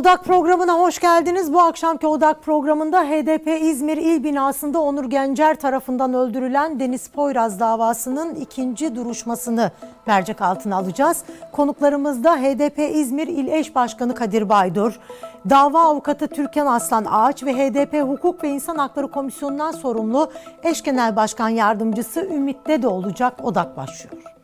Odak programına hoş geldiniz. Bu akşamki Odak programında HDP İzmir İl Binası'nda Onur Gencer tarafından öldürülen Deniz Poyraz davasının ikinci duruşmasını mercek altına alacağız. Konuklarımız da HDP İzmir İl Eş Başkanı Kadir Baydur, dava avukatı Türkan Aslan Ağaç ve HDP Hukuk ve İnsan Hakları Komisyonu'ndan sorumlu Eş Genel Başkan Yardımcısı Ümit Dede olacak. Odak başlıyor.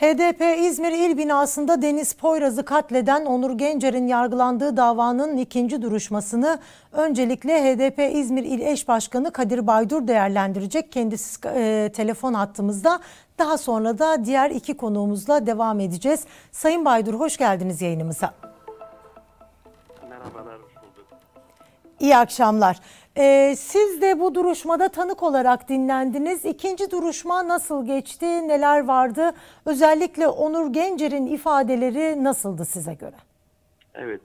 HDP İzmir İl binasında Deniz Poyraz'ı katleden Onur Gencer'in yargılandığı davanın ikinci duruşmasını öncelikle HDP İzmir İl Eş Başkanı Kadir Baydur değerlendirecek. Kendisi e, telefon attığımızda daha sonra da diğer iki konuğumuzla devam edeceğiz. Sayın Baydur hoş geldiniz yayınımıza. Merhabalar, hoş bulduk. İyi akşamlar. Ee, siz de bu duruşmada tanık olarak dinlendiniz. İkinci duruşma nasıl geçti, neler vardı? Özellikle Onur Gencer'in ifadeleri nasıldı size göre? Evet,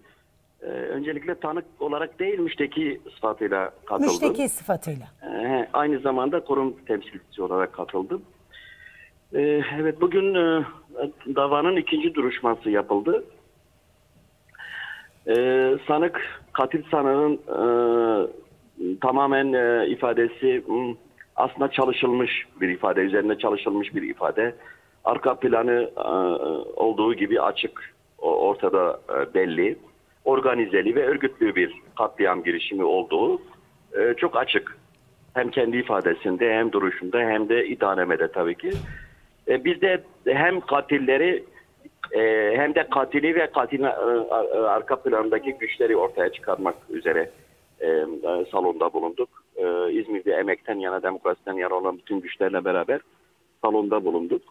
ee, öncelikle tanık olarak değil müşteki sıfatıyla katıldım. Müşteki sıfatıyla. Ee, aynı zamanda kurum temsilcisi olarak katıldım. Ee, evet, bugün e, davanın ikinci duruşması yapıldı. Ee, sanık, katil sanığın e, tamamen e, ifadesi aslında çalışılmış bir ifade, üzerinde çalışılmış bir ifade. Arka planı e, olduğu gibi açık, ortada e, belli. Organizeli ve örgütlü bir katliam girişimi olduğu e, çok açık. Hem kendi ifadesinde hem duruşunda hem de iddianamede tabii ki. E, biz de hem katilleri e, hem de katili ve katilin e, arka plandaki güçleri ortaya çıkarmak üzere e, e, salonda bulunduk. E, İzmir'de emekten yana, demokrasiden yana olan bütün güçlerle beraber salonda bulunduk.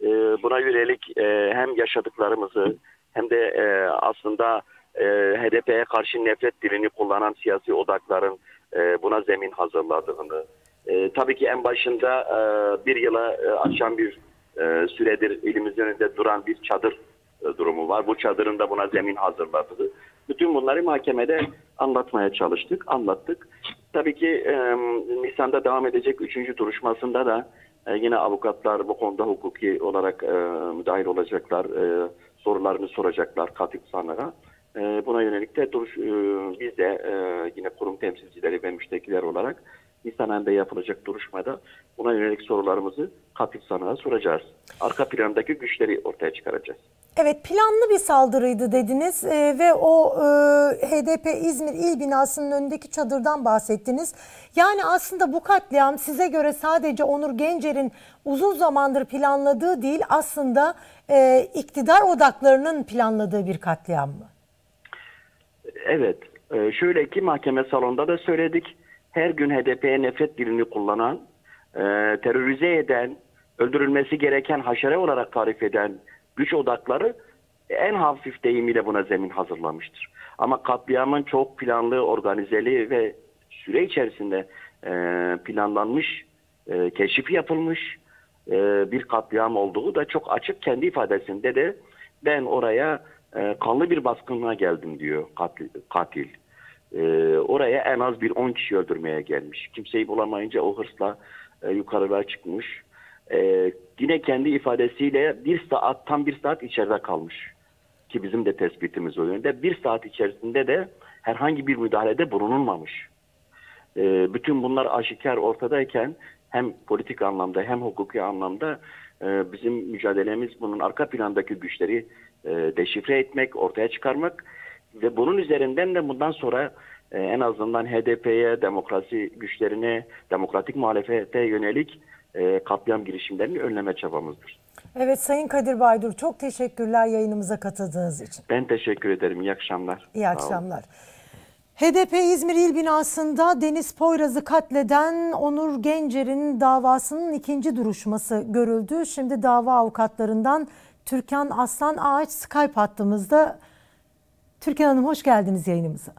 E, buna yönelik e, hem yaşadıklarımızı hem de e, aslında e, HDP'ye karşı nefret dilini kullanan siyasi odakların e, buna zemin hazırladığını, e, tabii ki en başında e, bir yıla e, aşan bir e, süredir elimizin önünde duran bir çadır e, durumu var. Bu çadırın da buna zemin hazırladığı. Bütün bunları mahkemede anlatmaya çalıştık, anlattık. Tabii ki e, Nisan'da devam edecek üçüncü duruşmasında da e, yine avukatlar bu konuda hukuki olarak e, müdahil olacaklar, e, sorularını soracaklar katip sanığa. E, buna yönelik de duruş, e, biz de e, yine kurum temsilcileri ve müştekiler olarak Nisan ayında yapılacak duruşmada buna yönelik sorularımızı katip sanığa soracağız. Arka plandaki güçleri ortaya çıkaracağız. Evet planlı bir saldırıydı dediniz e, ve o e, HDP İzmir İl binasının önündeki çadırdan bahsettiniz. Yani aslında bu katliam size göre sadece Onur Gencer'in uzun zamandır planladığı değil aslında e, iktidar odaklarının planladığı bir katliam mı? Evet e, şöyle ki mahkeme salonunda da söyledik. Her gün HDP'ye nefret dilini kullanan, e, terörize eden, öldürülmesi gereken haşere olarak tarif eden güç odakları en hafif deyimiyle buna zemin hazırlamıştır. Ama katliamın çok planlı, organizeli ve süre içerisinde e, planlanmış, e, keşif yapılmış e, bir katliam olduğu da çok açık kendi ifadesinde de ben oraya e, kanlı bir baskınlığa geldim diyor katil. katil. E, oraya en az bir 10 kişi öldürmeye gelmiş. Kimseyi bulamayınca o hırsla e, yukarılara çıkmış e, yine kendi ifadesiyle bir saat tam bir saat içeride kalmış ki bizim de tespitimiz o yönde bir saat içerisinde de herhangi bir müdahalede bulunulmamış. E, bütün bunlar aşikar ortadayken hem politik anlamda hem hukuki anlamda e, bizim mücadelemiz bunun arka plandaki güçleri e, deşifre etmek, ortaya çıkarmak ve bunun üzerinden de bundan sonra e, en azından HDP'ye, demokrasi güçlerine, demokratik muhalefete yönelik e, katliam girişimlerini önleme çabamızdır. Evet Sayın Kadir Baydur çok teşekkürler yayınımıza katıldığınız için. Ben teşekkür ederim. İyi akşamlar. İyi akşamlar. HDP İzmir İl Binası'nda Deniz Poyraz'ı katleden Onur Gencer'in davasının ikinci duruşması görüldü. Şimdi dava avukatlarından Türkan Aslan Ağaç Skype hattımızda. Türkan Hanım hoş geldiniz yayınımıza.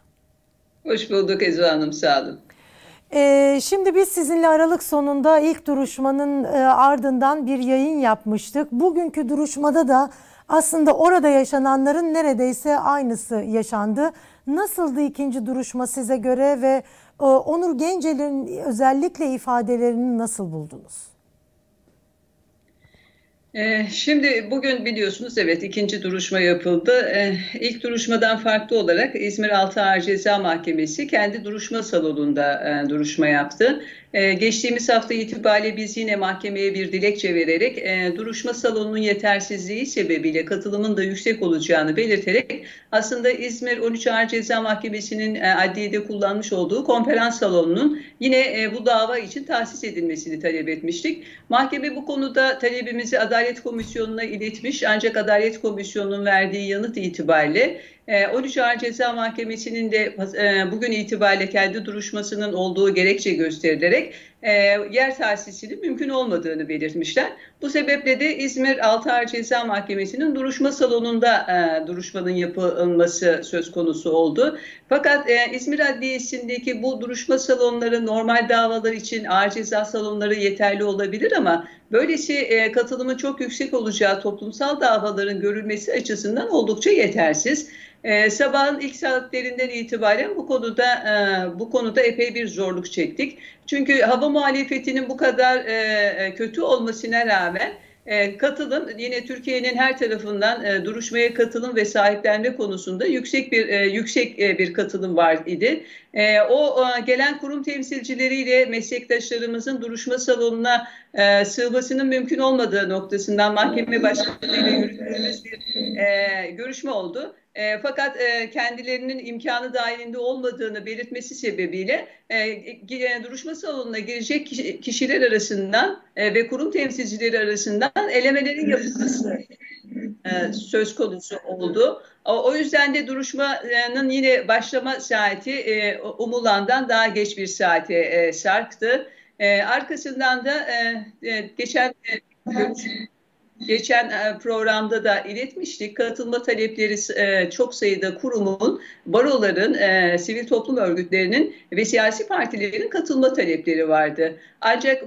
Hoş bulduk Ezu Hanım sağ olun. Ee, şimdi biz sizinle Aralık sonunda ilk duruşmanın e, ardından bir yayın yapmıştık. Bugünkü duruşmada da aslında orada yaşananların neredeyse aynısı yaşandı. Nasıldı ikinci duruşma size göre ve e, Onur Gencel'in özellikle ifadelerini nasıl buldunuz? Ee, şimdi bugün biliyorsunuz evet ikinci duruşma yapıldı. Ee, ilk duruşmadan farklı olarak İzmir Altı Ağır Ceza Mahkemesi kendi duruşma salonunda e, duruşma yaptı. Ee, geçtiğimiz hafta itibariyle biz yine mahkemeye bir dilekçe vererek e, duruşma salonunun yetersizliği sebebiyle katılımın da yüksek olacağını belirterek aslında İzmir 13 Ağır Ceza Mahkemesi'nin e, adliyede kullanmış olduğu konferans salonunun yine bu dava için tahsis edilmesini talep etmiştik. Mahkeme bu konuda talebimizi Adalet Komisyonu'na iletmiş ancak Adalet Komisyonu'nun verdiği yanıt itibariyle 13 Ağır Ceza Mahkemesi'nin de bugün itibariyle kendi duruşmasının olduğu gerekçe gösterilerek yer tahsisinin mümkün olmadığını belirtmişler. Bu sebeple de İzmir 6 Ağır Ceza Mahkemesi'nin duruşma salonunda duruşmanın yapılması söz konusu oldu. Fakat İzmir Adliyesi'ndeki bu duruşma salonları normal davalar için ağır ceza salonları yeterli olabilir ama böylesi katılımın çok yüksek olacağı toplumsal davaların görülmesi açısından oldukça yetersiz. E, sabahın ilk saatlerinden itibaren bu konuda e, bu konuda epey bir zorluk çektik. Çünkü hava muhalefetinin bu kadar e, kötü olmasına rağmen e, katılım yine Türkiye'nin her tarafından e, duruşmaya katılım ve sahiplenme konusunda yüksek bir e, yüksek e, bir katılım var idi. E, o e, gelen kurum temsilcileriyle meslektaşlarımızın duruşma salonuna e, sığmasının mümkün olmadığı noktasından mahkeme başkanıyla yürüttüğümüz bir e, görüşme oldu. E, fakat e, kendilerinin imkanı dahilinde olmadığını belirtmesi sebebiyle e, e, duruşma salonuna girecek kişi, kişiler arasından e, ve kurum temsilcileri arasından elemelerin yapılması e, söz konusu oldu. O, yüzden de duruşmanın yine başlama saati e, umulandan daha geç bir saate e, sarktı. E, arkasından da e, e, geçen e, geçen e, programda da iletmiştik. Katılma talepleri e, çok sayıda kurumun, baroların, e, sivil toplum örgütlerinin ve siyasi partilerin katılma talepleri vardı. Ancak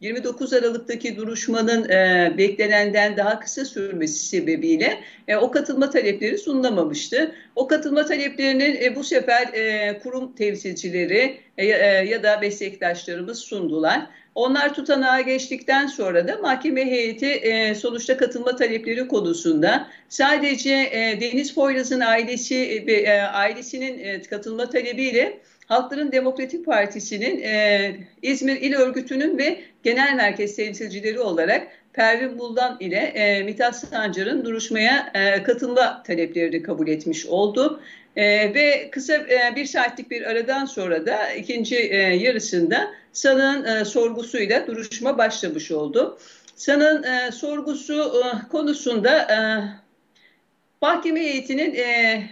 29 Aralık'taki duruşmanın e, beklenenden daha kısa sürmesi sebebiyle e, o katılma talepleri sunulamamıştı. O katılma taleplerinin e, bu sefer e, kurum temsilcileri e, e, ya da meslektaşlarımız sundular. Onlar tutanağa geçtikten sonra da mahkeme heyeti e, sonuçta katılma talepleri konusunda sadece e, Deniz Poyraz'ın ailesi ve e, ailesinin e, katılma talebiyle Halkların Demokratik Partisi'nin e, İzmir İl Örgütü'nün ve genel merkez temsilcileri olarak Pervin Buldan ile e, Mithat Sancar'ın duruşmaya e, katılma taleplerini kabul etmiş oldu. E, ve kısa e, bir saatlik bir aradan sonra da ikinci e, yarısında sanığın e, sorgusuyla duruşma başlamış oldu. Sanığın e, sorgusu e, konusunda e, mahkeme heyetinin e,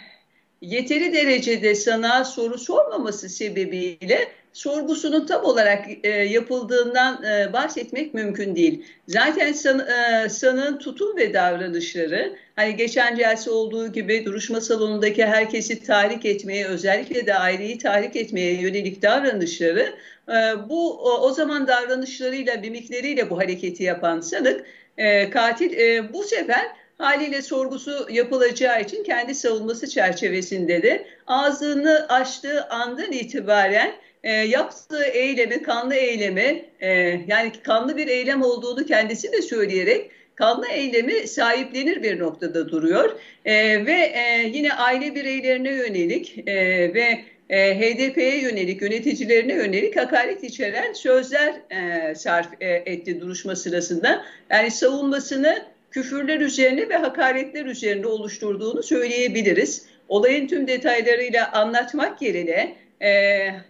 yeteri derecede sana soru sormaması sebebiyle sorgusunun tam olarak e, yapıldığından e, bahsetmek mümkün değil. Zaten san, e, sanığın tutum ve davranışları hani geçen celse olduğu gibi duruşma salonundaki herkesi tahrik etmeye özellikle de aileyi tahrik etmeye yönelik davranışları e, bu o, o zaman davranışlarıyla mimikleriyle bu hareketi yapan sanık e, katil e, bu sefer haliyle sorgusu yapılacağı için kendi savunması çerçevesinde de ağzını açtığı andan itibaren e, yaptığı eylemi, kanlı eylemi e, yani kanlı bir eylem olduğunu kendisi de söyleyerek kanlı eylemi sahiplenir bir noktada duruyor e, ve e, yine aile bireylerine yönelik e, ve e, HDP'ye yönelik, yöneticilerine yönelik hakaret içeren sözler e, sarf e, etti duruşma sırasında. Yani savunmasını küfürler üzerine ve hakaretler üzerine oluşturduğunu söyleyebiliriz. Olayın tüm detaylarıyla anlatmak yerine e,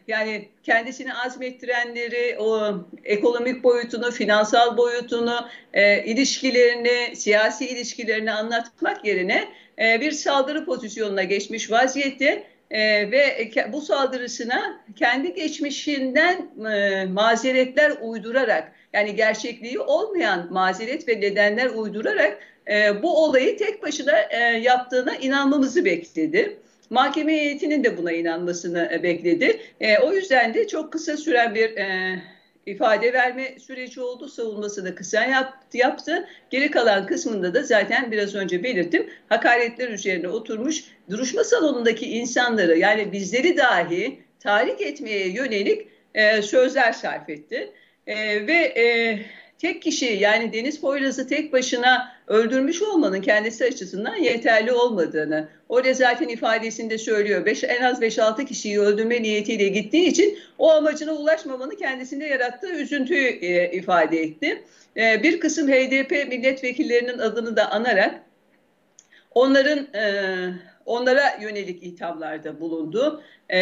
yani kendisini azmettirenleri, o ekonomik boyutunu, finansal boyutunu, e, ilişkilerini, siyasi ilişkilerini anlatmak yerine e, bir saldırı pozisyonuna geçmiş vaziyette e, ve bu saldırısına kendi geçmişinden e, mazeretler uydurarak yani gerçekliği olmayan mazeret ve nedenler uydurarak e, bu olayı tek başına e, yaptığına inanmamızı bekledi. Mahkeme heyetinin de buna inanmasını e, bekledi. E, o yüzden de çok kısa süren bir e, ifade verme süreci oldu. Savunmasını kısa yaptı, yaptı. Geri kalan kısmında da zaten biraz önce belirttim. Hakaretler üzerine oturmuş duruşma salonundaki insanları yani bizleri dahi tahrik etmeye yönelik e, sözler sarf etti. E, ve e, tek kişi yani Deniz Poyraz'ı tek başına öldürmüş olmanın kendisi açısından yeterli olmadığını orada zaten ifadesinde söylüyor. Beş, en az 5-6 kişiyi öldürme niyetiyle gittiği için o amacına ulaşmamanın kendisinde yarattığı üzüntüyü e, ifade etti. E, bir kısım HDP milletvekillerinin adını da anarak onların e, onlara yönelik ithamlarda bulundu. E,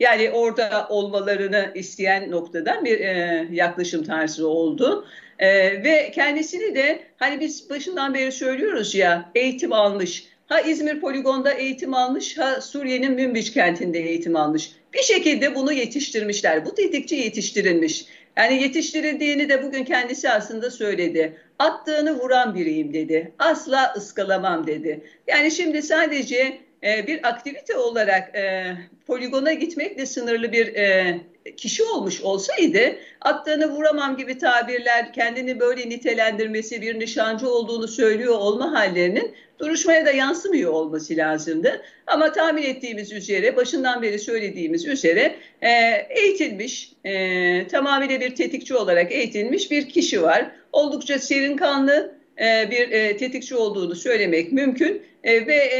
yani orada olmalarını isteyen noktadan bir e, yaklaşım tarzı oldu. E, ve kendisini de hani biz başından beri söylüyoruz ya eğitim almış. Ha İzmir poligonda eğitim almış, ha Suriye'nin Münbiç kentinde eğitim almış. Bir şekilde bunu yetiştirmişler. Bu tetikçi yetiştirilmiş. Yani yetiştirildiğini de bugün kendisi aslında söyledi. Attığını vuran biriyim dedi. Asla ıskalamam dedi. Yani şimdi sadece e, bir aktivite olarak e, poligona gitmekle sınırlı bir e, kişi olmuş olsaydı attığını vuramam gibi tabirler kendini böyle nitelendirmesi bir nişancı olduğunu söylüyor olma hallerinin duruşmaya da yansımıyor olması lazımdı. Ama tahmin ettiğimiz üzere başından beri söylediğimiz üzere e, eğitilmiş e, tamamıyla bir tetikçi olarak eğitilmiş bir kişi var. Oldukça serin kanlı e, bir e, tetikçi olduğunu söylemek mümkün e, ve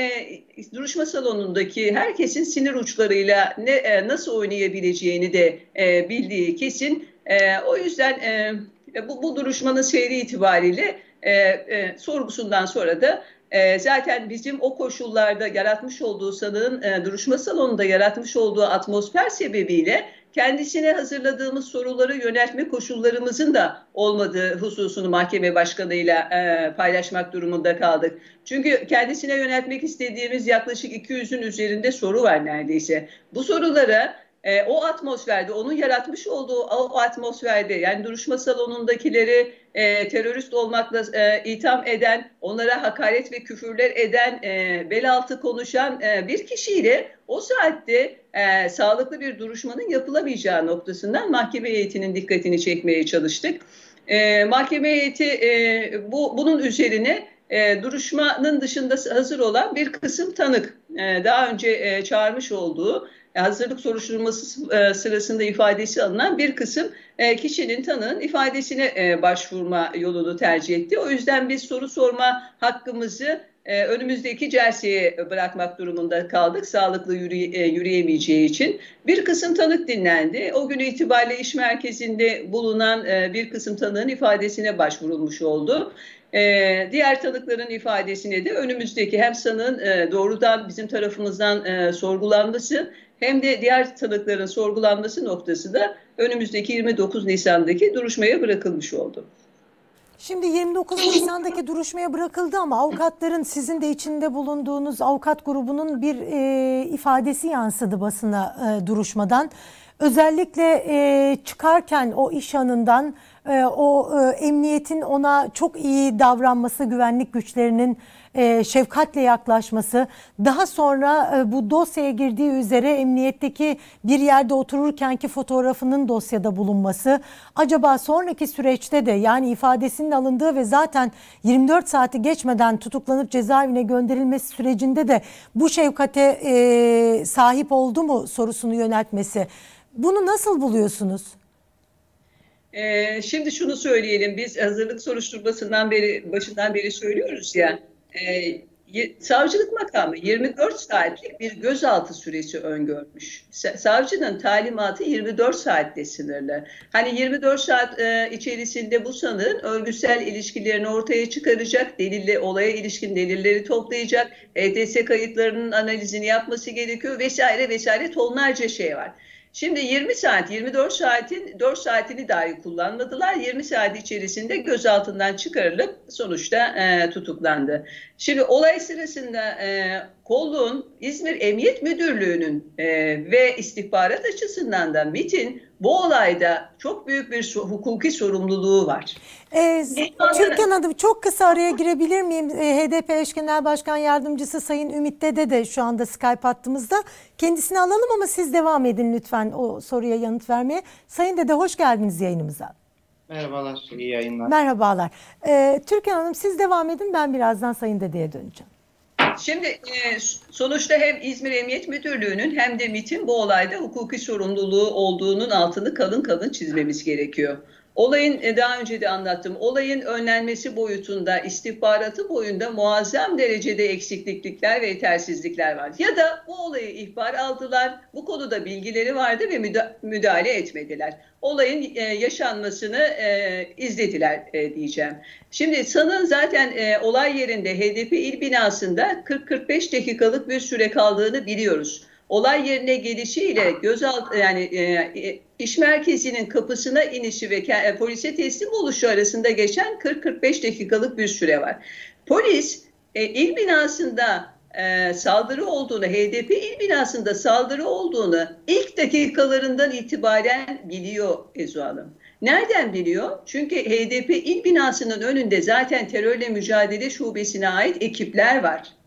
duruşma salonundaki herkesin sinir uçlarıyla ne nasıl oynayabileceğini de bildiği kesin. O yüzden bu, bu duruşmanın seyri itibariyle sorgusundan sonra da zaten bizim o koşullarda yaratmış olduğu sanığın duruşma salonunda yaratmış olduğu atmosfer sebebiyle kendisine hazırladığımız soruları yöneltme koşullarımızın da olmadığı hususunu mahkeme başkanıyla e, paylaşmak durumunda kaldık. Çünkü kendisine yöneltmek istediğimiz yaklaşık 200'ün üzerinde soru var neredeyse. Bu sorulara e, o atmosferde, onun yaratmış olduğu o atmosferde yani duruşma salonundakileri e, terörist olmakla e, itham eden, onlara hakaret ve küfürler eden, e, bel altı konuşan e, bir kişiyle o saatte e, sağlıklı bir duruşmanın yapılamayacağı noktasından mahkeme heyetinin dikkatini çekmeye çalıştık. E, mahkeme heyeti e, bu, bunun üzerine e, duruşmanın dışında hazır olan bir kısım tanık e, daha önce e, çağırmış olduğu hazırlık soruşturması e, sırasında ifadesi alınan bir kısım e, kişinin tanığın ifadesine e, başvurma yolunu tercih etti. O yüzden biz soru sorma hakkımızı önümüzdeki celseye bırakmak durumunda kaldık. Sağlıklı yürüyemeyeceği için. Bir kısım tanık dinlendi. O gün itibariyle iş merkezinde bulunan bir kısım tanığın ifadesine başvurulmuş oldu. diğer tanıkların ifadesine de önümüzdeki hem sanığın doğrudan bizim tarafımızdan sorgulanması hem de diğer tanıkların sorgulanması noktası da önümüzdeki 29 Nisan'daki duruşmaya bırakılmış oldu. Şimdi 29 Nisan'daki duruşmaya bırakıldı ama avukatların sizin de içinde bulunduğunuz avukat grubunun bir e, ifadesi yansıdı basına e, duruşmadan. Özellikle e, çıkarken o iş anından e, o e, emniyetin ona çok iyi davranması, güvenlik güçlerinin e, şefkatle yaklaşması, daha sonra e, bu dosyaya girdiği üzere emniyetteki bir yerde otururkenki fotoğrafının dosyada bulunması, acaba sonraki süreçte de yani ifadesinin alındığı ve zaten 24 saati geçmeden tutuklanıp cezaevine gönderilmesi sürecinde de bu şefkate e, sahip oldu mu sorusunu yöneltmesi. Bunu nasıl buluyorsunuz? Ee, şimdi şunu söyleyelim biz hazırlık soruşturmasından beri başından beri söylüyoruz ya e, Savcılık makamı 24 saatlik bir gözaltı süresi öngörmüş. Savcının talimatı 24 saatte sınırlı. Hani 24 saat e, içerisinde bu sanığın örgütsel ilişkilerini ortaya çıkaracak, delille olaya ilişkin delilleri toplayacak, ETS kayıtlarının analizini yapması gerekiyor vesaire vesaire tonlarca şey var. Şimdi 20 saat, 24 saatin 4 saatini dahi kullanmadılar. 20 saat içerisinde gözaltından çıkarılıp sonuçta e, tutuklandı. Şimdi olay sırasında e, kolluğun İzmir Emniyet Müdürlüğü'nün e, ve istihbarat açısından da MIT'in bu olayda çok büyük bir hukuki sorumluluğu var. Ee, Türkan Hanım çok kısa araya girebilir miyim? Ee, HDP eş genel başkan yardımcısı Sayın Ümit Dede de şu anda Skype hattımızda. Kendisini alalım ama siz devam edin lütfen o soruya yanıt vermeye. Sayın Dede hoş geldiniz yayınımıza. Merhabalar, iyi yayınlar. Merhabalar. Ee, Türkan Hanım siz devam edin ben birazdan Sayın Dede'ye döneceğim. Şimdi e, sonuçta hem İzmir Emniyet Müdürlüğü'nün hem de MIT'in bu olayda hukuki sorumluluğu olduğunun altını kalın kalın çizmemiz gerekiyor. Olayın e, daha önce de anlattım. Olayın önlenmesi boyutunda, istihbaratı boyunda muazzam derecede eksiklikler ve yetersizlikler var. Ya da bu olayı ihbar aldılar, bu konuda bilgileri vardı ve müdahale etmediler. Olayın e, yaşanmasını e, izlediler diyeceğim. Şimdi sanın zaten olay yerinde HDP il binasında 40-45 dakikalık bir süre kaldığını biliyoruz olay yerine gelişiyle gözalt yani e, iş merkezinin kapısına inişi ve e, polise teslim oluşu arasında geçen 40-45 dakikalık bir süre var. Polis e, il binasında e, saldırı olduğunu, HDP il binasında saldırı olduğunu ilk dakikalarından itibaren biliyor Ezu Hanım. Nereden biliyor? Çünkü HDP il binasının önünde zaten terörle mücadele şubesine ait ekipler var.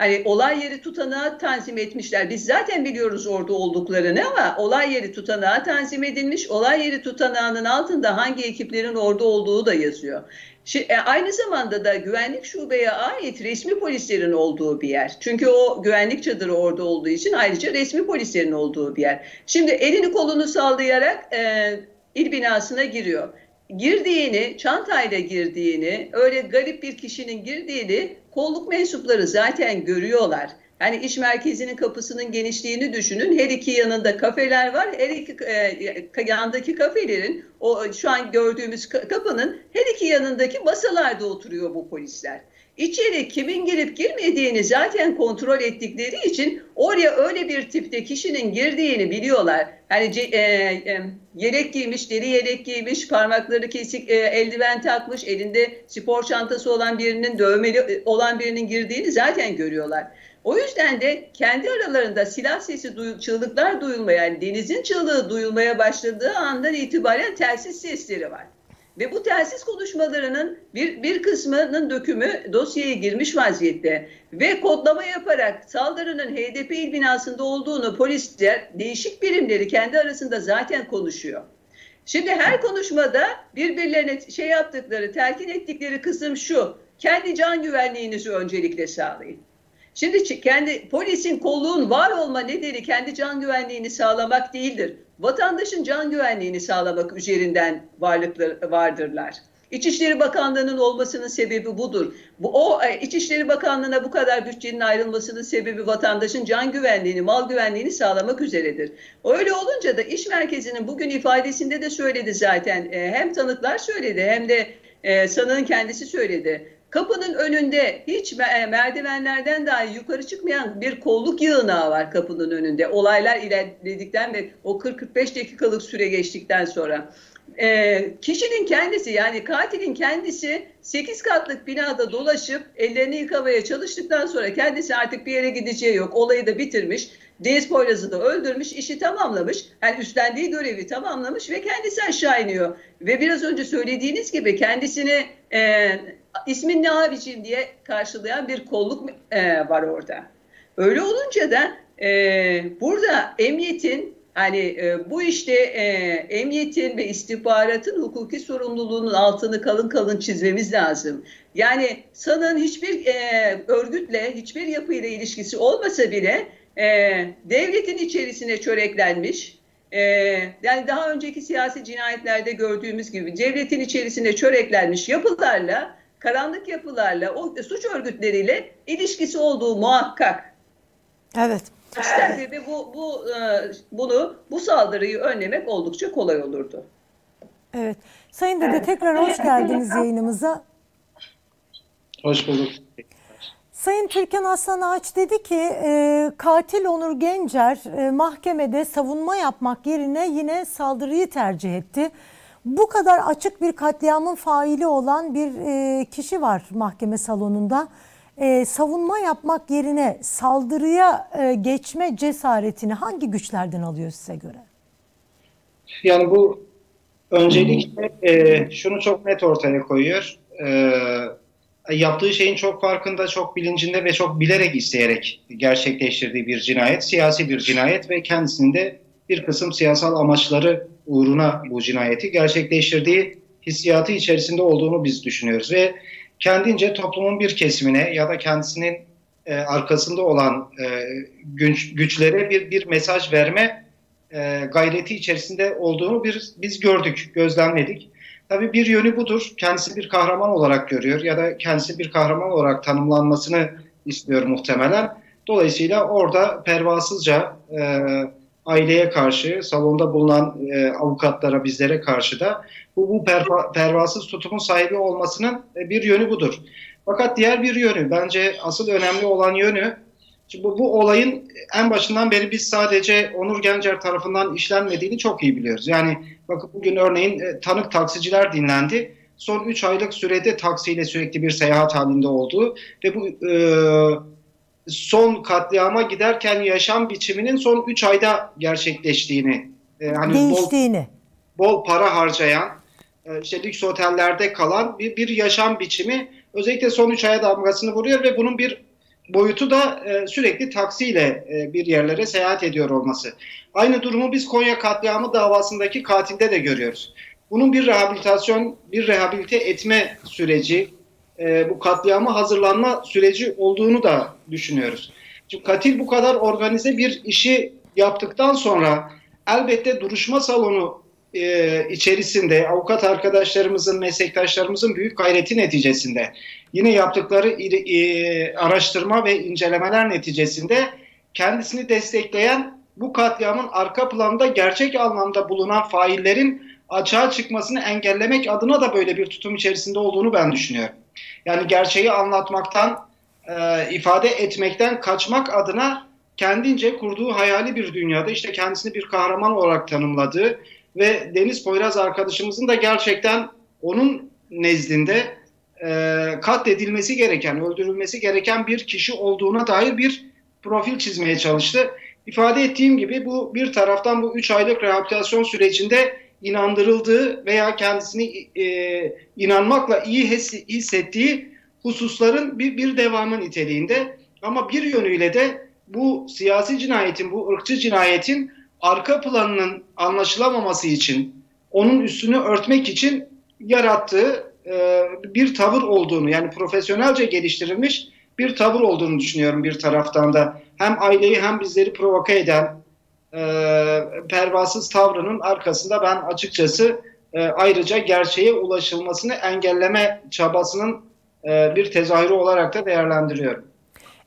Hani olay yeri tutanağı tanzim etmişler. Biz zaten biliyoruz orada olduklarını ama olay yeri tutanağı tanzim edilmiş. Olay yeri tutanağının altında hangi ekiplerin orada olduğu da yazıyor. Şimdi, e, aynı zamanda da güvenlik şubeye ait resmi polislerin olduğu bir yer. Çünkü o güvenlik çadırı orada olduğu için ayrıca resmi polislerin olduğu bir yer. Şimdi elini kolunu sallayarak e, il binasına giriyor girdiğini, çantayla girdiğini, öyle garip bir kişinin girdiğini kolluk mensupları zaten görüyorlar. Yani iş merkezinin kapısının genişliğini düşünün. Her iki yanında kafeler var. Her iki e, yandaki kafelerin o şu an gördüğümüz kapının her iki yanındaki masalarda oturuyor bu polisler. İçeri kimin girip girmediğini zaten kontrol ettikleri için oraya öyle bir tipte kişinin girdiğini biliyorlar. Hani e, e, yelek giymiş, deri yelek giymiş, parmakları kesik, e, eldiven takmış, elinde spor çantası olan birinin, dövmeli e, olan birinin girdiğini zaten görüyorlar. O yüzden de kendi aralarında silah sesi, duy, çığlıklar duyulmaya, yani denizin çığlığı duyulmaya başladığı andan itibaren telsiz sesleri var. Ve bu telsiz konuşmalarının bir, bir kısmının dökümü dosyaya girmiş vaziyette. Ve kodlama yaparak saldırının HDP il binasında olduğunu polisler değişik birimleri kendi arasında zaten konuşuyor. Şimdi her konuşmada birbirlerine şey yaptıkları, telkin ettikleri kısım şu. Kendi can güvenliğinizi öncelikle sağlayın. Şimdi kendi polisin kolluğun var olma nedeni kendi can güvenliğini sağlamak değildir. Vatandaşın can güvenliğini sağlamak üzerinden varlıkları vardırlar. İçişleri Bakanlığı'nın olmasının sebebi budur. Bu o e, İçişleri Bakanlığı'na bu kadar bütçenin ayrılmasının sebebi vatandaşın can güvenliğini, mal güvenliğini sağlamak üzeredir. Öyle olunca da iş merkezinin bugün ifadesinde de söyledi zaten. E, hem tanıklar söyledi hem de e, sanığın kendisi söyledi. Kapının önünde hiç e, merdivenlerden dahi yukarı çıkmayan bir kolluk yığınağı var kapının önünde. Olaylar ilerledikten ve o 40-45 dakikalık süre geçtikten sonra. E, kişinin kendisi yani katilin kendisi 8 katlık binada dolaşıp ellerini yıkamaya çalıştıktan sonra kendisi artık bir yere gideceği yok. Olayı da bitirmiş. Deniz Poyraz'ı da öldürmüş, işi tamamlamış. Yani üstlendiği görevi tamamlamış ve kendisi aşağı iniyor. Ve biraz önce söylediğiniz gibi kendisini e, ismin ne abicim diye karşılayan bir kolluk e, var orada. Öyle olunca da e, burada emniyetin hani e, bu işte e, emniyetin ve istihbaratın hukuki sorumluluğunun altını kalın kalın çizmemiz lazım. Yani sanın hiçbir e, örgütle, hiçbir yapıyla ilişkisi olmasa bile e, devletin içerisine çöreklenmiş, e, yani daha önceki siyasi cinayetlerde gördüğümüz gibi devletin içerisine çöreklenmiş yapılarla karanlık yapılarla, o suç örgütleriyle ilişkisi olduğu muhakkak. Evet. İsterdi ve bu, bu e, bunu bu saldırıyı önlemek oldukça kolay olurdu. Evet. Sayın Dede tekrar hoş geldiniz yayınımıza. Hoş bulduk. Sayın Türkan Aslan Ağaç dedi ki e, katil Onur Gencer e, mahkemede savunma yapmak yerine yine saldırıyı tercih etti. Bu kadar açık bir katliamın faili olan bir e, kişi var mahkeme salonunda. E, savunma yapmak yerine saldırıya e, geçme cesaretini hangi güçlerden alıyor size göre? Yani bu öncelikle e, şunu çok net ortaya koyuyor. E, yaptığı şeyin çok farkında, çok bilincinde ve çok bilerek isteyerek gerçekleştirdiği bir cinayet, siyasi bir cinayet ve kendisinde bir kısım siyasal amaçları uğruna bu cinayeti gerçekleştirdiği hissiyatı içerisinde olduğunu biz düşünüyoruz ve kendince toplumun bir kesimine ya da kendisinin e, arkasında olan e, güç, güçlere bir bir mesaj verme e, gayreti içerisinde olduğunu bir, biz gördük, gözlemledik. Tabii bir yönü budur. Kendisi bir kahraman olarak görüyor ya da kendisi bir kahraman olarak tanımlanmasını istiyor muhtemelen. Dolayısıyla orada pervasızca e, aileye karşı, salonda bulunan e, avukatlara, bizlere karşı da bu, bu perva, pervasız tutumun sahibi olmasının e, bir yönü budur. Fakat diğer bir yönü, bence asıl önemli olan yönü, bu, bu olayın en başından beri biz sadece Onur Gencer tarafından işlenmediğini çok iyi biliyoruz. Yani bakın bugün örneğin e, tanık taksiciler dinlendi. Son 3 aylık sürede taksiyle sürekli bir seyahat halinde olduğu ve bu e, son katliama giderken yaşam biçiminin son 3 ayda gerçekleştiğini, e, hani değiştiğini, bol, bol para harcayan, e, işte lüks otellerde kalan bir, bir yaşam biçimi özellikle son 3 aya damgasını vuruyor ve bunun bir boyutu da e, sürekli taksiyle e, bir yerlere seyahat ediyor olması. Aynı durumu biz Konya katliamı davasındaki katilde de görüyoruz. Bunun bir rehabilitasyon, bir rehabilite etme süreci, e, bu katliama hazırlanma süreci olduğunu da düşünüyoruz. Çünkü katil bu kadar organize bir işi yaptıktan sonra elbette duruşma salonu e, içerisinde avukat arkadaşlarımızın, meslektaşlarımızın büyük gayreti neticesinde yine yaptıkları e, araştırma ve incelemeler neticesinde kendisini destekleyen bu katliamın arka planında gerçek anlamda bulunan faillerin açığa çıkmasını engellemek adına da böyle bir tutum içerisinde olduğunu ben düşünüyorum. Yani gerçeği anlatmaktan, e, ifade etmekten kaçmak adına kendince kurduğu hayali bir dünyada işte kendisini bir kahraman olarak tanımladığı ve Deniz Poyraz arkadaşımızın da gerçekten onun nezdinde e, katledilmesi gereken, öldürülmesi gereken bir kişi olduğuna dair bir profil çizmeye çalıştı. İfade ettiğim gibi bu bir taraftan bu 3 aylık rehabilitasyon sürecinde inandırıldığı veya kendisini e, inanmakla iyi hissettiği hususların bir, bir devamı niteliğinde. Ama bir yönüyle de bu siyasi cinayetin, bu ırkçı cinayetin arka planının anlaşılamaması için, onun üstünü örtmek için yarattığı e, bir tavır olduğunu, yani profesyonelce geliştirilmiş bir tavır olduğunu düşünüyorum bir taraftan da. Hem aileyi hem bizleri provoke eden e, pervasız tavrının arkasında ben açıkçası e, ayrıca gerçeğe ulaşılmasını engelleme çabasının e, bir tezahürü olarak da değerlendiriyorum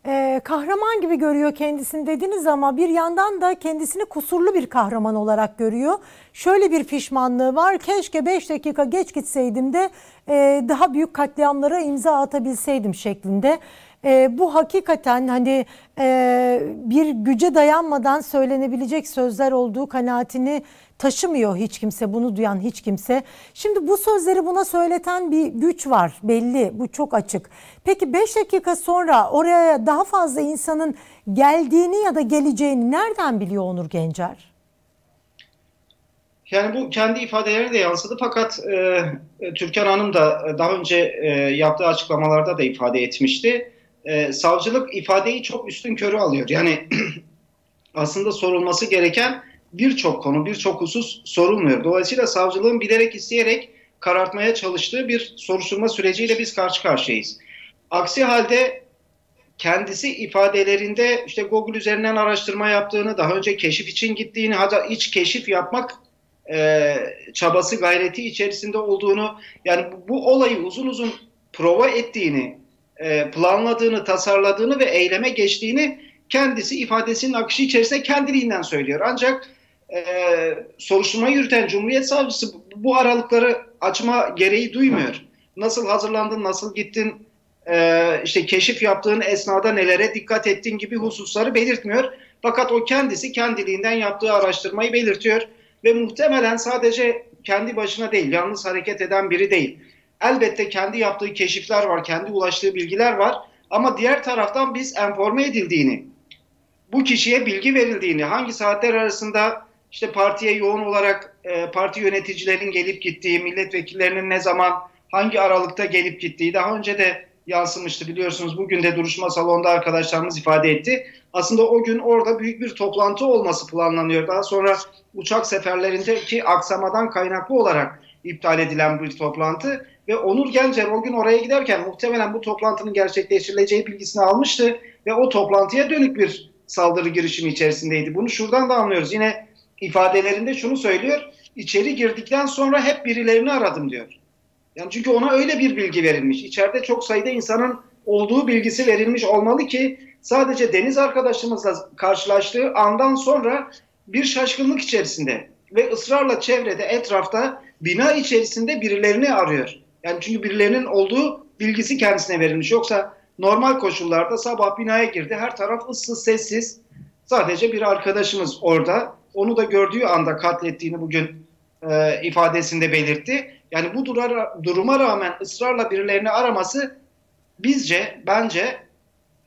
e, kahraman gibi görüyor kendisini dediniz ama bir yandan da kendisini kusurlu bir kahraman olarak görüyor. Şöyle bir pişmanlığı var. Keşke 5 dakika geç gitseydim de e, daha büyük katliamlara imza atabilseydim şeklinde. E, bu hakikaten hani e, bir güce dayanmadan söylenebilecek sözler olduğu kanaatini taşımıyor hiç kimse, bunu duyan hiç kimse. Şimdi bu sözleri buna söyleten bir güç var belli, bu çok açık. Peki 5 dakika sonra oraya daha fazla insanın geldiğini ya da geleceğini nereden biliyor Onur Gencer? Yani bu kendi ifadeleri de yansıdı fakat e, Türkan Hanım da daha önce e, yaptığı açıklamalarda da ifade etmişti. E, savcılık ifadeyi çok üstün körü alıyor. Yani aslında sorulması gereken birçok konu, birçok husus sorulmuyor. Dolayısıyla savcılığın bilerek isteyerek karartmaya çalıştığı bir soruşturma süreciyle biz karşı karşıyayız. Aksi halde kendisi ifadelerinde işte Google üzerinden araştırma yaptığını, daha önce keşif için gittiğini, hatta iç keşif yapmak e, çabası, gayreti içerisinde olduğunu, yani bu, bu olayı uzun uzun prova ettiğini, planladığını, tasarladığını ve eyleme geçtiğini kendisi ifadesinin akışı içerisinde kendiliğinden söylüyor. Ancak e, soruşturma yürüten Cumhuriyet Savcısı bu aralıkları açma gereği duymuyor. Nasıl hazırlandın, nasıl gittin, e, işte keşif yaptığın esnada nelere dikkat ettiğin gibi hususları belirtmiyor. Fakat o kendisi kendiliğinden yaptığı araştırmayı belirtiyor ve muhtemelen sadece kendi başına değil, yalnız hareket eden biri değil. Elbette kendi yaptığı keşifler var, kendi ulaştığı bilgiler var ama diğer taraftan biz enforme edildiğini, bu kişiye bilgi verildiğini, hangi saatler arasında işte partiye yoğun olarak e, parti yöneticilerin gelip gittiği, milletvekillerinin ne zaman, hangi aralıkta gelip gittiği daha önce de yansımıştı biliyorsunuz. Bugün de duruşma salonunda arkadaşlarımız ifade etti. Aslında o gün orada büyük bir toplantı olması planlanıyor. Daha sonra uçak seferlerindeki aksamadan kaynaklı olarak iptal edilen bir toplantı ve Onur Gencer o gün oraya giderken muhtemelen bu toplantının gerçekleştirileceği bilgisini almıştı ve o toplantıya dönük bir saldırı girişimi içerisindeydi. Bunu şuradan da anlıyoruz. Yine ifadelerinde şunu söylüyor. İçeri girdikten sonra hep birilerini aradım diyor. Yani çünkü ona öyle bir bilgi verilmiş. İçeride çok sayıda insanın olduğu bilgisi verilmiş olmalı ki sadece Deniz arkadaşımızla karşılaştığı andan sonra bir şaşkınlık içerisinde ve ısrarla çevrede, etrafta, bina içerisinde birilerini arıyor. Yani çünkü birilerinin olduğu bilgisi kendisine verilmiş. Yoksa normal koşullarda sabah binaya girdi. Her taraf ıssız, sessiz. Sadece bir arkadaşımız orada. Onu da gördüğü anda katlettiğini bugün e, ifadesinde belirtti. Yani bu duruma rağmen ısrarla birilerini araması bizce, bence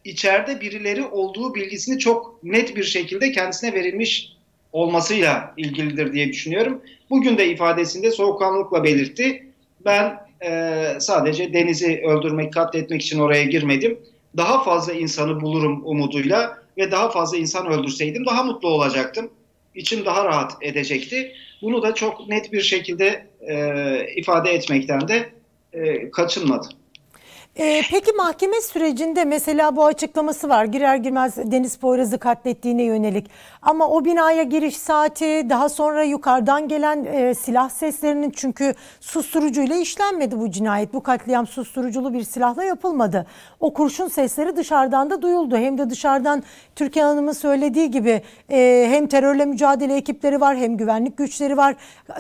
içeride birileri olduğu bilgisini çok net bir şekilde kendisine verilmiş olmasıyla ilgilidir diye düşünüyorum. Bugün de ifadesinde soğukkanlılıkla belirtti. Ben e, sadece Deniz'i öldürmek, katletmek için oraya girmedim. Daha fazla insanı bulurum umuduyla ve daha fazla insan öldürseydim daha mutlu olacaktım. İçim daha rahat edecekti. Bunu da çok net bir şekilde e, ifade etmekten de e, kaçınmadı. Ee, peki mahkeme sürecinde mesela bu açıklaması var. Girer girmez Deniz Poyraz'ı katlettiğine yönelik. Ama o binaya giriş saati daha sonra yukarıdan gelen e, silah seslerinin çünkü susturucuyla işlenmedi bu cinayet. Bu katliam susturuculu bir silahla yapılmadı. O kurşun sesleri dışarıdan da duyuldu. Hem de dışarıdan Türkan Hanım'ın söylediği gibi e, hem terörle mücadele ekipleri var hem güvenlik güçleri var.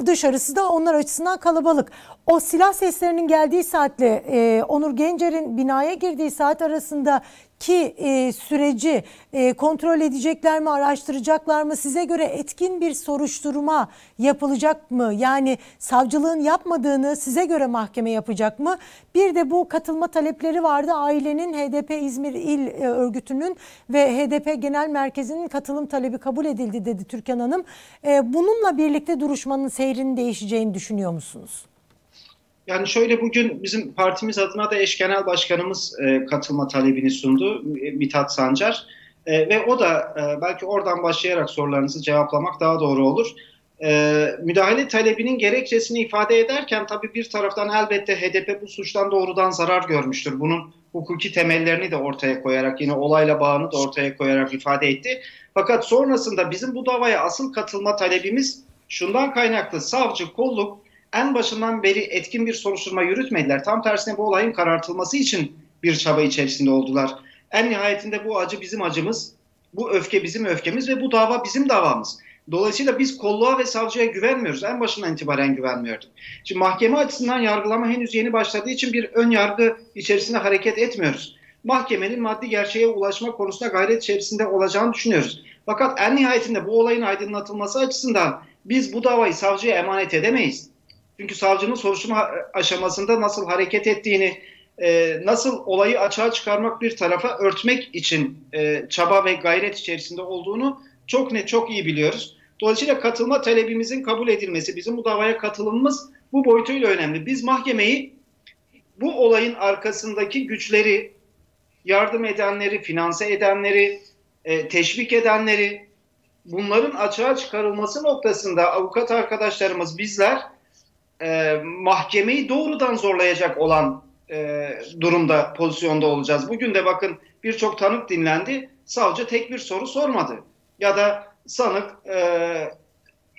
Dışarısı da onlar açısından kalabalık. O silah seslerinin geldiği saatle e, Onur Gencer'in binaya girdiği saat arasında ki e, süreci e, kontrol edecekler mi, araştıracaklar mı? Size göre etkin bir soruşturma yapılacak mı? Yani savcılığın yapmadığını size göre mahkeme yapacak mı? Bir de bu katılma talepleri vardı. Ailenin HDP İzmir İl e, Örgütü'nün ve HDP Genel Merkezi'nin katılım talebi kabul edildi dedi Türkan Hanım. E, bununla birlikte duruşmanın seyrinin değişeceğini düşünüyor musunuz? Yani şöyle bugün bizim partimiz adına da eş genel başkanımız e, katılma talebini sundu. E, Mithat Sancar. E, ve o da e, belki oradan başlayarak sorularınızı cevaplamak daha doğru olur. E, müdahale talebinin gerekçesini ifade ederken tabii bir taraftan elbette HDP bu suçtan doğrudan zarar görmüştür. Bunun hukuki temellerini de ortaya koyarak yine olayla bağını da ortaya koyarak ifade etti. Fakat sonrasında bizim bu davaya asıl katılma talebimiz şundan kaynaklı savcı, kolluk en başından beri etkin bir soruşturma yürütmediler. Tam tersine bu olayın karartılması için bir çaba içerisinde oldular. En nihayetinde bu acı bizim acımız, bu öfke bizim öfkemiz ve bu dava bizim davamız. Dolayısıyla biz kolluğa ve savcıya güvenmiyoruz. En başından itibaren güvenmiyorduk. Şimdi mahkeme açısından yargılama henüz yeni başladığı için bir ön yargı içerisinde hareket etmiyoruz. Mahkemenin maddi gerçeğe ulaşma konusunda gayret içerisinde olacağını düşünüyoruz. Fakat en nihayetinde bu olayın aydınlatılması açısından biz bu davayı savcıya emanet edemeyiz. Çünkü savcının soruşturma aşamasında nasıl hareket ettiğini, e, nasıl olayı açığa çıkarmak bir tarafa örtmek için e, çaba ve gayret içerisinde olduğunu çok net, çok iyi biliyoruz. Dolayısıyla katılma talebimizin kabul edilmesi, bizim bu davaya katılımımız bu boyutuyla önemli. Biz mahkemeyi bu olayın arkasındaki güçleri, yardım edenleri, finanse edenleri, e, teşvik edenleri, bunların açığa çıkarılması noktasında avukat arkadaşlarımız bizler e, mahkemeyi doğrudan zorlayacak olan e, durumda, pozisyonda olacağız. Bugün de bakın birçok tanık dinlendi, savcı tek bir soru sormadı. Ya da sanık e,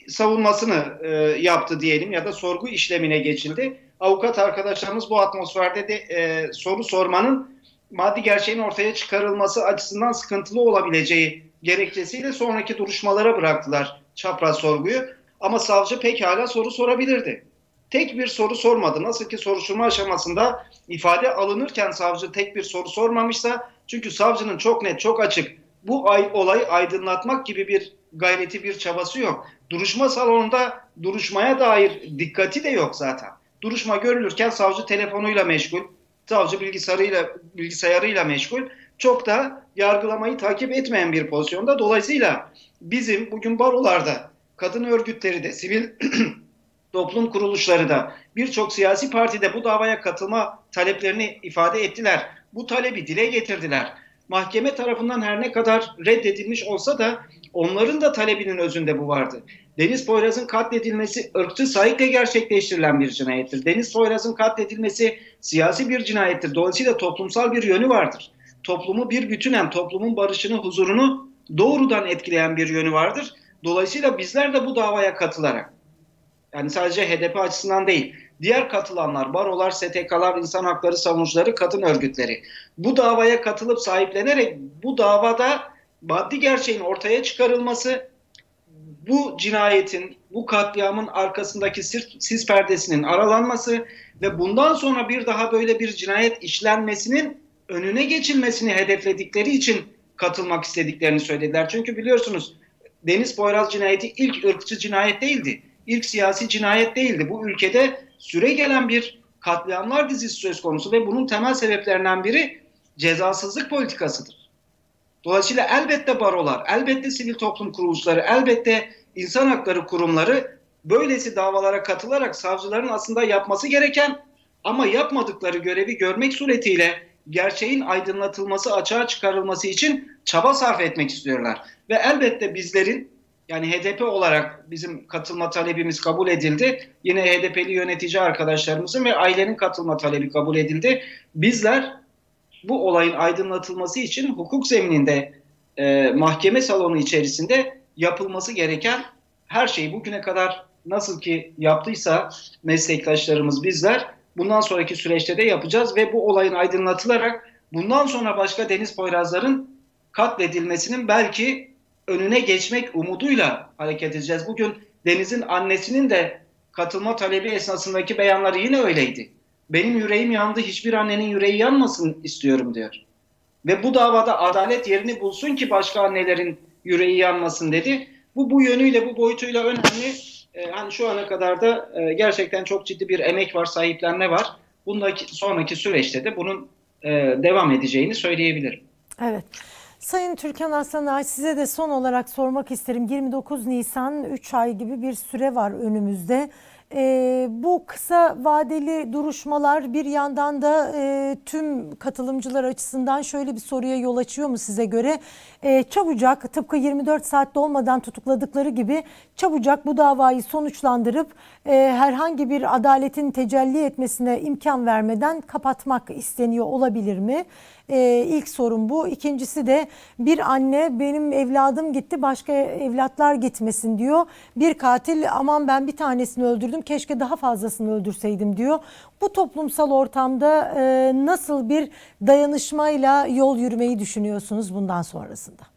savunmasını e, yaptı diyelim ya da sorgu işlemine geçildi. avukat arkadaşlarımız bu atmosferde de e, soru sormanın maddi gerçeğin ortaya çıkarılması açısından sıkıntılı olabileceği gerekçesiyle sonraki duruşmalara bıraktılar çapraz sorguyu. Ama savcı pekala soru sorabilirdi. Tek bir soru sormadı. Nasıl ki soruşturma aşamasında ifade alınırken savcı tek bir soru sormamışsa çünkü savcının çok net, çok açık bu ay, olayı aydınlatmak gibi bir gayreti, bir çabası yok. Duruşma salonunda duruşmaya dair dikkati de yok zaten. Duruşma görülürken savcı telefonuyla meşgul, savcı bilgisayarıyla bilgisayarıyla meşgul. Çok da yargılamayı takip etmeyen bir pozisyonda. Dolayısıyla bizim bugün barolarda, kadın örgütleri de, sivil toplum kuruluşları da birçok siyasi partide bu davaya katılma taleplerini ifade ettiler. Bu talebi dile getirdiler. Mahkeme tarafından her ne kadar reddedilmiş olsa da onların da talebinin özünde bu vardı. Deniz Poyraz'ın katledilmesi ırkçı sahikle gerçekleştirilen bir cinayettir. Deniz Poyraz'ın katledilmesi siyasi bir cinayettir. Dolayısıyla toplumsal bir yönü vardır. Toplumu bir bütünen, toplumun barışını, huzurunu doğrudan etkileyen bir yönü vardır. Dolayısıyla bizler de bu davaya katılarak yani sadece HDP açısından değil. Diğer katılanlar, barolar, STK'lar, insan hakları savunucuları, kadın örgütleri. Bu davaya katılıp sahiplenerek bu davada maddi gerçeğin ortaya çıkarılması, bu cinayetin, bu katliamın arkasındaki sis perdesinin aralanması ve bundan sonra bir daha böyle bir cinayet işlenmesinin önüne geçilmesini hedefledikleri için katılmak istediklerini söylediler. Çünkü biliyorsunuz Deniz Poyraz cinayeti ilk ırkçı cinayet değildi ilk siyasi cinayet değildi. Bu ülkede süre gelen bir katliamlar dizisi söz konusu ve bunun temel sebeplerinden biri cezasızlık politikasıdır. Dolayısıyla elbette barolar, elbette sivil toplum kuruluşları, elbette insan hakları kurumları böylesi davalara katılarak savcıların aslında yapması gereken ama yapmadıkları görevi görmek suretiyle gerçeğin aydınlatılması, açığa çıkarılması için çaba sarf etmek istiyorlar. Ve elbette bizlerin yani HDP olarak bizim katılma talebimiz kabul edildi. Yine HDP'li yönetici arkadaşlarımızın ve ailenin katılma talebi kabul edildi. Bizler bu olayın aydınlatılması için hukuk zemininde e, mahkeme salonu içerisinde yapılması gereken her şeyi bugüne kadar nasıl ki yaptıysa meslektaşlarımız bizler bundan sonraki süreçte de yapacağız ve bu olayın aydınlatılarak bundan sonra başka Deniz Poyrazların katledilmesinin belki önüne geçmek umuduyla hareket edeceğiz. Bugün Deniz'in annesinin de katılma talebi esnasındaki beyanları yine öyleydi. Benim yüreğim yandı, hiçbir annenin yüreği yanmasın istiyorum diyor. Ve bu davada adalet yerini bulsun ki başka annelerin yüreği yanmasın dedi. Bu bu yönüyle, bu boyutuyla önemli. Ee, hani şu ana kadar da e, gerçekten çok ciddi bir emek var, sahiplenme var. Bundaki sonraki süreçte de bunun e, devam edeceğini söyleyebilirim. Evet. Sayın Türkan Aslanay size de son olarak sormak isterim. 29 Nisan 3 ay gibi bir süre var önümüzde. E, bu kısa vadeli duruşmalar bir yandan da e, tüm katılımcılar açısından şöyle bir soruya yol açıyor mu size göre? E, çabucak tıpkı 24 saat dolmadan tutukladıkları gibi çabucak bu davayı sonuçlandırıp herhangi bir adaletin tecelli etmesine imkan vermeden kapatmak isteniyor olabilir mi? E, ilk sorun bu. İkincisi de bir anne benim evladım gitti başka evlatlar gitmesin diyor. Bir katil aman ben bir tanesini öldürdüm keşke daha fazlasını öldürseydim diyor. Bu toplumsal ortamda e, nasıl bir dayanışmayla yol yürümeyi düşünüyorsunuz bundan sonrasında?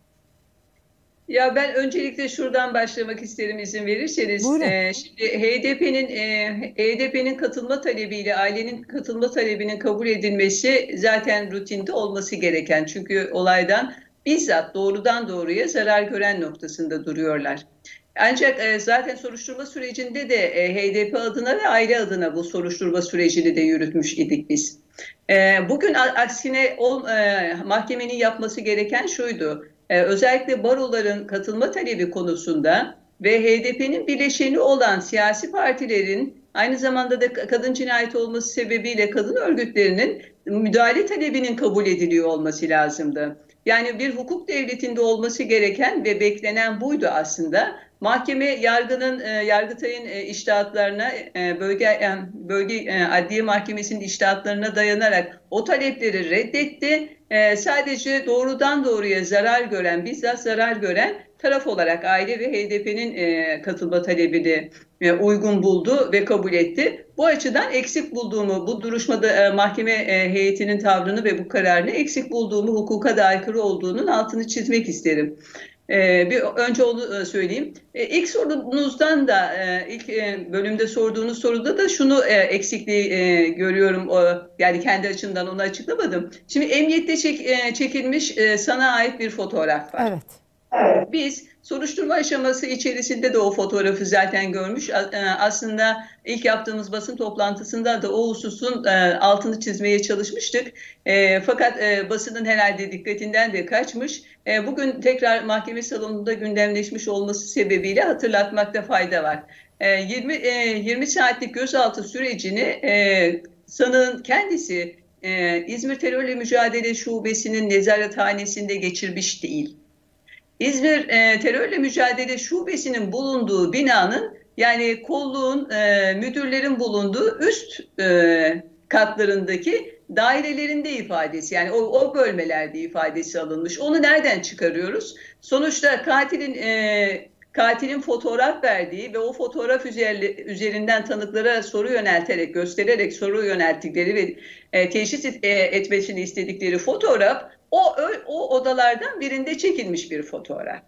Ya ben öncelikle şuradan başlamak isterim izin verirseniz. Buyurun. Ee, şimdi HDP'nin e, HDP'nin katılma talebiyle ailenin katılma talebinin kabul edilmesi zaten rutinde olması gereken. Çünkü olaydan bizzat doğrudan doğruya zarar gören noktasında duruyorlar. Ancak e, zaten soruşturma sürecinde de e, HDP adına ve aile adına bu soruşturma sürecini de yürütmüş idik biz. E, bugün aksine o, e, mahkemenin yapması gereken şuydu e, özellikle baroların katılma talebi konusunda ve HDP'nin bileşeni olan siyasi partilerin aynı zamanda da kadın cinayeti olması sebebiyle kadın örgütlerinin müdahale talebinin kabul ediliyor olması lazımdı. Yani bir hukuk devletinde olması gereken ve beklenen buydu aslında. Mahkeme yargının, e, Yargıtay'ın e, iştahatlarına, e, bölge e, bölge adliye mahkemesinin iştahatlarına dayanarak o talepleri reddetti. Sadece doğrudan doğruya zarar gören, bizzat zarar gören taraf olarak aile ve HDP'nin katılma talebini uygun buldu ve kabul etti. Bu açıdan eksik bulduğumu, bu duruşmada mahkeme heyetinin tavrını ve bu kararını eksik bulduğumu, hukuka da aykırı olduğunun altını çizmek isterim. Ee, bir önce onu e, söyleyeyim. Ee, ilk sorunuzdan da e, ilk e, bölümde sorduğunuz soruda da şunu e, eksikliği e, görüyorum. O, yani kendi açımdan onu açıklamadım. Şimdi emniyette çek, e, çekilmiş e, sana ait bir fotoğraf var. Evet. Biz soruşturma aşaması içerisinde de o fotoğrafı zaten görmüş. E, Aslında ilk yaptığımız basın toplantısında da o hususun e, altını çizmeye çalışmıştık. E, Fakat basının herhalde dikkatinden de kaçmış. Bugün tekrar mahkeme salonunda gündemleşmiş olması sebebiyle hatırlatmakta fayda var. E, 20 e, 20 saatlik gözaltı sürecini sanığın kendisi İzmir Terörle Mücadele Şubesi'nin nezarethanesinde geçirmiş değil. İzmir e, Terörle Mücadele Şubesi'nin bulunduğu binanın yani kolluğun, e, müdürlerin bulunduğu üst e, katlarındaki dairelerinde ifadesi yani o, o bölmelerde ifadesi alınmış. Onu nereden çıkarıyoruz? Sonuçta katilin e, katilin fotoğraf verdiği ve o fotoğraf üzeri- üzerinden tanıklara soru yönelterek, göstererek soru yönelttikleri ve e, teşhis et- e, etmesini istedikleri fotoğraf o o odalardan birinde çekilmiş bir fotoğraf.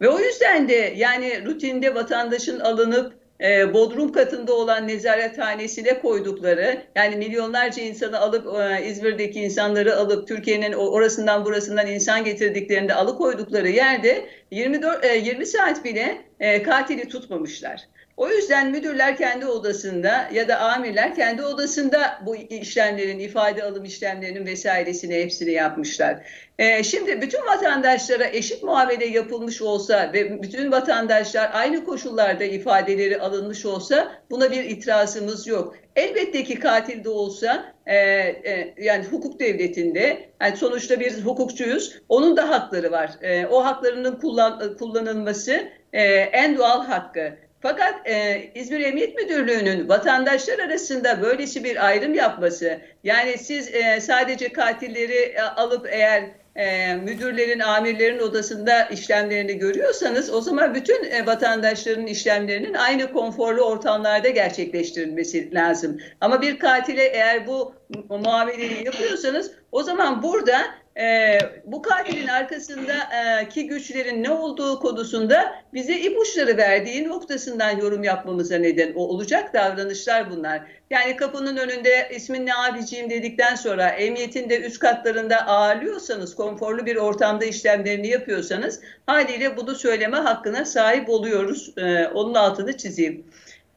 Ve o yüzden de yani rutinde vatandaşın alınıp e, bodrum katında olan nezarethanesine koydukları yani milyonlarca insanı alıp e, İzmir'deki insanları alıp Türkiye'nin orasından burasından insan getirdiklerinde alıkoydukları yerde 24 e, 20 saat bile e, katili tutmamışlar. O yüzden müdürler kendi odasında ya da amirler kendi odasında bu işlemlerin, ifade alım işlemlerinin vesairesini hepsini yapmışlar. Ee, şimdi bütün vatandaşlara eşit muamele yapılmış olsa ve bütün vatandaşlar aynı koşullarda ifadeleri alınmış olsa buna bir itirazımız yok. Elbette ki katil de olsa e, e, yani hukuk devletinde yani sonuçta bir hukukçuyuz. Onun da hakları var. E, o haklarının kullan, kullanılması e, en doğal hakkı. Fakat e, İzmir Emniyet Müdürlüğü'nün vatandaşlar arasında böylesi bir ayrım yapması, yani siz e, sadece katilleri e, alıp eğer e, müdürlerin, amirlerin odasında işlemlerini görüyorsanız o zaman bütün e, vatandaşların işlemlerinin aynı konforlu ortamlarda gerçekleştirilmesi lazım. Ama bir katile eğer bu mu- muameleyi yapıyorsanız o zaman burada e, bu katilin arkasındaki güçlerin ne olduğu konusunda bize ipuçları verdiği noktasından yorum yapmamıza neden olacak davranışlar bunlar. Yani kapının önünde ismin ne abiciğim dedikten sonra emniyetin de üst katlarında ağırlıyorsanız, konforlu bir ortamda işlemlerini yapıyorsanız haliyle bunu söyleme hakkına sahip oluyoruz. E, onun altını çizeyim.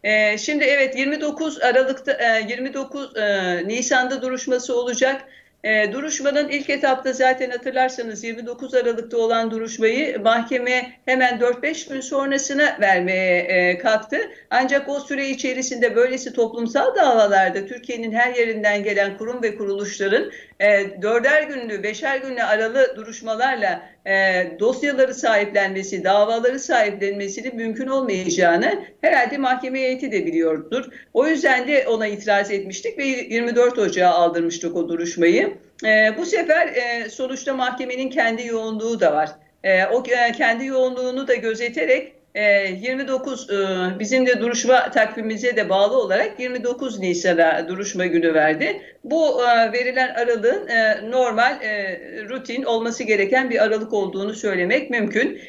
E, şimdi evet 29 Aralık'ta e, 29 e, Nisan'da duruşması olacak. E, duruşmanın ilk etapta zaten hatırlarsanız 29 Aralık'ta olan duruşmayı mahkeme hemen 4-5 gün sonrasına vermeye e, kalktı. Ancak o süre içerisinde böylesi toplumsal davalarda Türkiye'nin her yerinden gelen kurum ve kuruluşların e, dörder günlü, beşer günlü aralı duruşmalarla e, dosyaları sahiplenmesi, davaları sahiplenmesinin mümkün olmayacağını herhalde mahkeme heyeti de biliyordur. O yüzden de ona itiraz etmiştik ve 24 Ocağı aldırmıştık o duruşmayı. E, bu sefer e, sonuçta mahkemenin kendi yoğunluğu da var. E, o e, kendi yoğunluğunu da gözeterek 29 e, bizim de duruşma takvimimize de bağlı olarak 29 Nisan'a duruşma günü verdi. Bu e, verilen aralığın e, normal rutin olması gereken bir aralık olduğunu söylemek mümkün.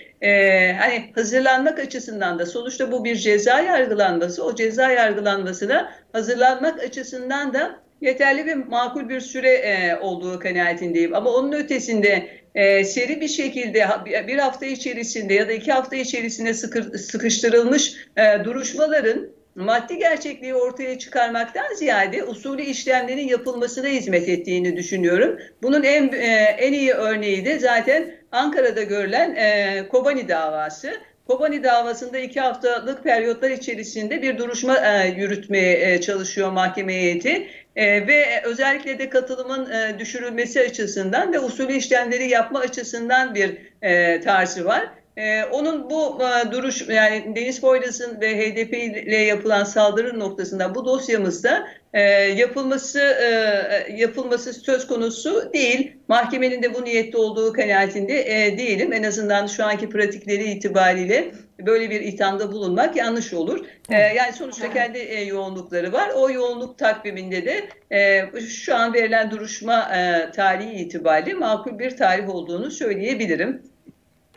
Hani hazırlanmak açısından da sonuçta bu bir ceza yargılanması. O ceza yargılanmasına hazırlanmak açısından da yeterli ve makul bir süre olduğu kanaatindeyim. Ama onun ötesinde e, seri bir şekilde bir hafta içerisinde ya da iki hafta içerisinde sıkır, sıkıştırılmış e, duruşmaların maddi gerçekliği ortaya çıkarmaktan ziyade usulü işlemlerin yapılmasına hizmet ettiğini düşünüyorum. Bunun en e, en iyi örneği de zaten Ankara'da görülen e, Kobani davası. Kobani davasında iki haftalık periyotlar içerisinde bir duruşma e, yürütmeye e, çalışıyor mahkeme heyeti. E, ve özellikle de katılımın e, düşürülmesi açısından ve usulü işlemleri yapma açısından bir e, tarzı var. Ee, onun bu e, duruş yani Deniz Poyraz'ın ve HDP ile yapılan saldırı noktasında bu dosyamızda e, yapılması e, yapılması söz konusu değil. Mahkemenin de bu niyette olduğu kanaatinde e, değilim. En azından şu anki pratikleri itibariyle böyle bir ithamda bulunmak yanlış olur. E, yani sonuçta kendi e, yoğunlukları var. O yoğunluk takviminde de e, şu an verilen duruşma e, tarihi itibariyle makul bir tarih olduğunu söyleyebilirim.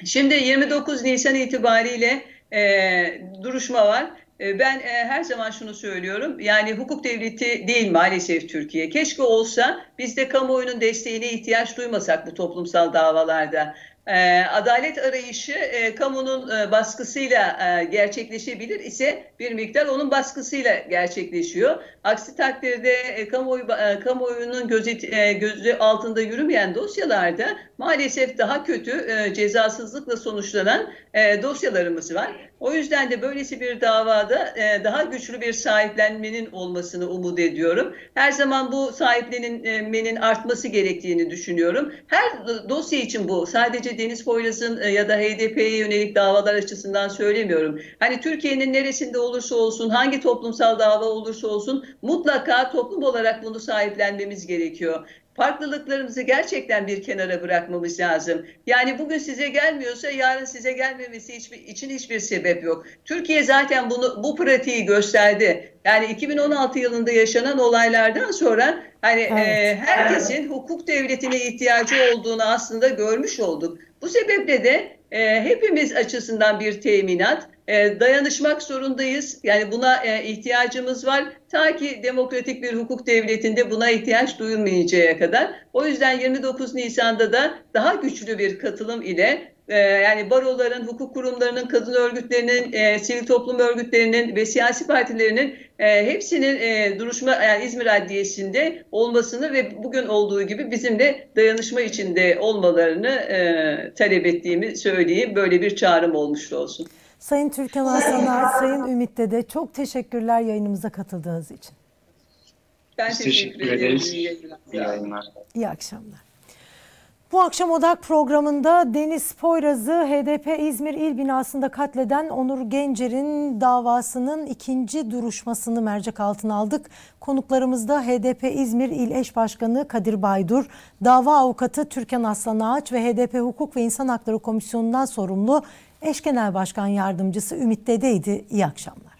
Şimdi 29 Nisan itibariyle e, duruşma var. E, ben e, her zaman şunu söylüyorum. Yani hukuk devleti değil maalesef Türkiye. Keşke olsa biz de kamuoyunun desteğine ihtiyaç duymasak bu toplumsal davalarda. E, adalet arayışı e, kamunun e, baskısıyla e, gerçekleşebilir ise bir miktar onun baskısıyla gerçekleşiyor. Aksi takdirde kamuoyu kamuoyunun gözet, gözü altında yürümeyen dosyalarda maalesef daha kötü cezasızlıkla sonuçlanan dosyalarımız var. O yüzden de böylesi bir davada daha güçlü bir sahiplenmenin olmasını umut ediyorum. Her zaman bu sahiplenmenin artması gerektiğini düşünüyorum. Her dosya için bu. Sadece Deniz Poyraz'ın e, ya da HDP'ye yönelik davalar açısından söylemiyorum. Hani Türkiye'nin neresinde olursa olsun, hangi toplumsal dava olursa olsun mutlaka toplum olarak bunu sahiplenmemiz gerekiyor farklılıklarımızı gerçekten bir kenara bırakmamız lazım. Yani bugün size gelmiyorsa yarın size gelmemesi hiçbir, için hiçbir sebep yok. Türkiye zaten bunu bu pratiği gösterdi. Yani 2016 yılında yaşanan olaylardan sonra hani evet. e, herkesin hukuk devletine ihtiyacı olduğunu aslında görmüş olduk. Bu sebeple de e, hepimiz açısından bir teminat, e, dayanışmak zorundayız. Yani buna e, ihtiyacımız var. Ta ki demokratik bir hukuk devletinde buna ihtiyaç duyulmayıncaya kadar. O yüzden 29 Nisan'da da daha güçlü bir katılım ile e, yani baroların, hukuk kurumlarının, kadın örgütlerinin, e, sivil toplum örgütlerinin ve siyasi partilerinin e, hepsinin e, duruşma yani İzmir Adliyesi'nde olmasını ve bugün olduğu gibi bizim de dayanışma içinde olmalarını e, talep ettiğimi söyleyeyim. Böyle bir çağrım olmuş olsun. Sayın Türkan Aslanlar, Sayın Ümit Dede çok teşekkürler yayınımıza katıldığınız için. Ben teşekkür, teşekkür ederim. ederiz. İyi yayınlar. İyi yayınlar. İyi akşamlar. Bu akşam Odak programında Deniz Poyraz'ı HDP İzmir İl binasında katleden Onur Gencer'in davasının ikinci duruşmasını mercek altına aldık. Konuklarımızda HDP İzmir İl Eş Başkanı Kadir Baydur, dava avukatı Türkan Aslan Ağaç ve HDP Hukuk ve İnsan Hakları Komisyonu'ndan sorumlu Eş Genel Başkan Yardımcısı Ümit Dede'ydi. İyi akşamlar.